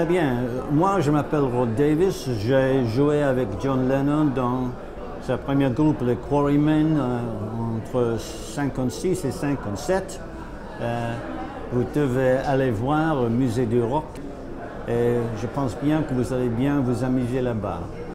Eh bien, moi je m'appelle Rod Davis. J'ai joué avec John Lennon dans sa première groupe, les Quarrymen, euh, entre 56 et 57. Euh, vous devez aller voir au musée du rock et je pense bien que vous allez bien vous amuser là-bas.